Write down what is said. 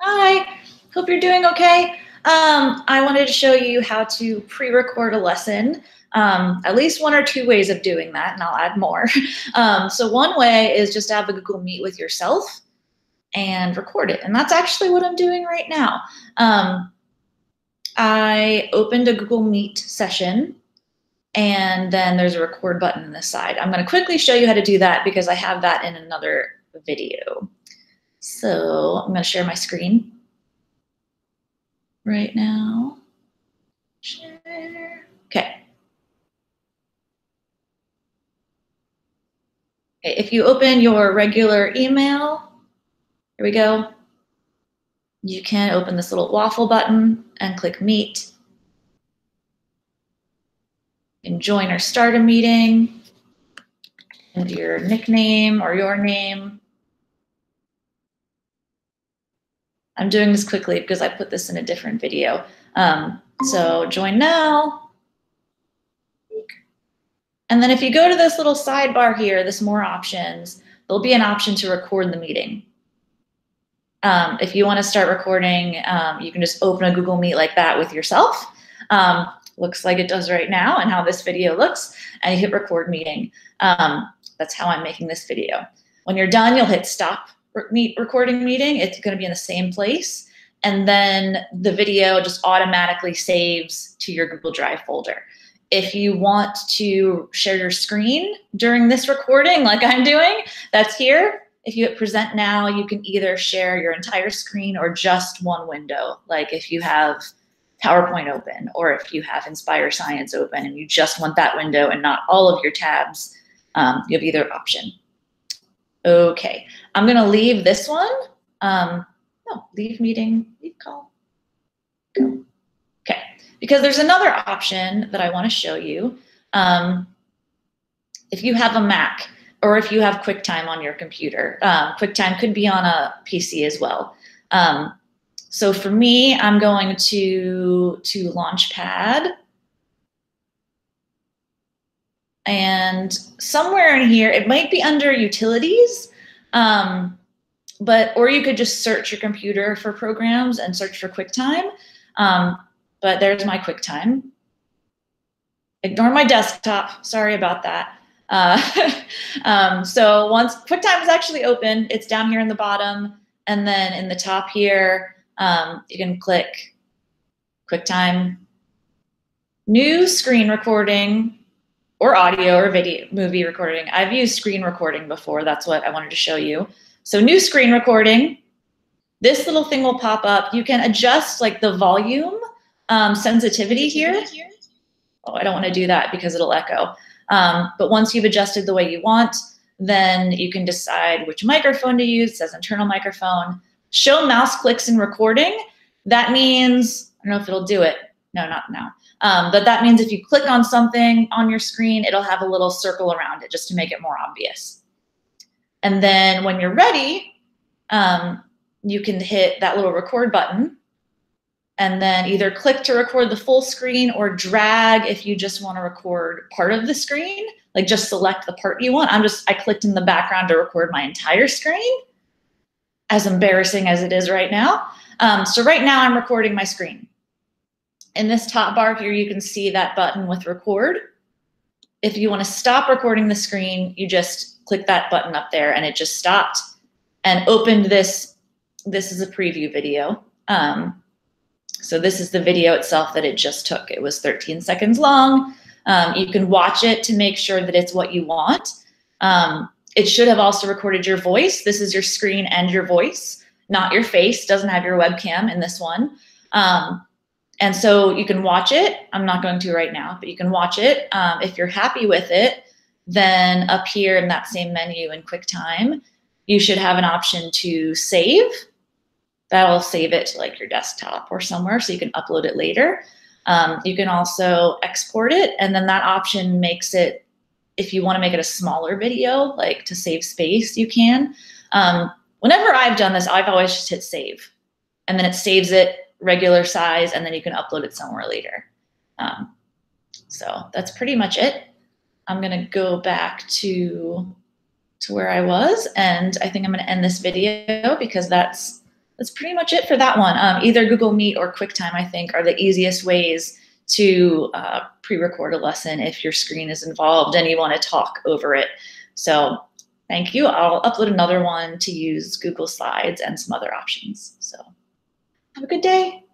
Hi, hope you're doing okay. Um, I wanted to show you how to pre-record a lesson. Um, at least one or two ways of doing that, and I'll add more. Um, so one way is just to have a Google Meet with yourself and record it. And that's actually what I'm doing right now. Um, I opened a Google Meet session and then there's a record button on the side. I'm gonna quickly show you how to do that because I have that in another video. So I'm gonna share my screen right now. Share. Okay. Okay, if you open your regular email, here we go. You can open this little waffle button and click Meet. And join or start a meeting and your nickname or your name. I'm doing this quickly because I put this in a different video. Um, so join now. And then if you go to this little sidebar here, this more options, there'll be an option to record the meeting. Um, if you want to start recording, um, you can just open a Google Meet like that with yourself. Um, looks like it does right now and how this video looks, and you hit record meeting. Um, that's how I'm making this video. When you're done, you'll hit stop meet recording meeting. It's going to be in the same place. And then the video just automatically saves to your Google Drive folder. If you want to share your screen during this recording, like I'm doing, that's here. If you hit present now, you can either share your entire screen or just one window. Like if you have PowerPoint open or if you have Inspire Science open and you just want that window and not all of your tabs, um, you have either option. Okay, I'm gonna leave this one. Um, no, leave meeting, leave call, go. Okay, because there's another option that I wanna show you. Um, if you have a Mac or if you have QuickTime on your computer, um, QuickTime could be on a PC as well. Um, so for me, I'm going to, to Launchpad. And somewhere in here, it might be under utilities, um, but or you could just search your computer for programs and search for QuickTime. Um, but there's my QuickTime. Ignore my desktop. Sorry about that. Uh, um, so once QuickTime is actually open, it's down here in the bottom, and then in the top here, um, you can click QuickTime, new screen recording, or audio or video movie recording. I've used screen recording before. That's what I wanted to show you. So new screen recording. This little thing will pop up. You can adjust like the volume um, sensitivity here. Oh, I don't want to do that because it'll echo. Um, but once you've adjusted the way you want, then you can decide which microphone to use. It says internal microphone. Show mouse clicks in recording. That means, I don't know if it'll do it. No, not now. Um, but that means if you click on something on your screen, it'll have a little circle around it just to make it more obvious. And then when you're ready, um, you can hit that little record button and then either click to record the full screen or drag if you just want to record part of the screen, like just select the part you want. I'm just, I clicked in the background to record my entire screen, as embarrassing as it is right now. Um, so right now I'm recording my screen. In this top bar here, you can see that button with record. If you want to stop recording the screen, you just click that button up there and it just stopped and opened this. This is a preview video. Um, so this is the video itself that it just took. It was 13 seconds long. Um, you can watch it to make sure that it's what you want. Um, it should have also recorded your voice. This is your screen and your voice, not your face. Doesn't have your webcam in this one. Um, and so you can watch it. I'm not going to right now, but you can watch it. Um, if you're happy with it, then up here in that same menu in QuickTime, you should have an option to save. That'll save it to like your desktop or somewhere so you can upload it later. Um, you can also export it, and then that option makes it, if you want to make it a smaller video, like to save space, you can. Um, whenever I've done this, I've always just hit save, and then it saves it regular size, and then you can upload it somewhere later. Um, so that's pretty much it. I'm gonna go back to to where I was, and I think I'm gonna end this video because that's that's pretty much it for that one. Um, either Google Meet or QuickTime, I think, are the easiest ways to uh, pre-record a lesson if your screen is involved and you want to talk over it. So thank you. I'll upload another one to use Google Slides and some other options. So have a good day.